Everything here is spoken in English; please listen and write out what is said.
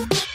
you.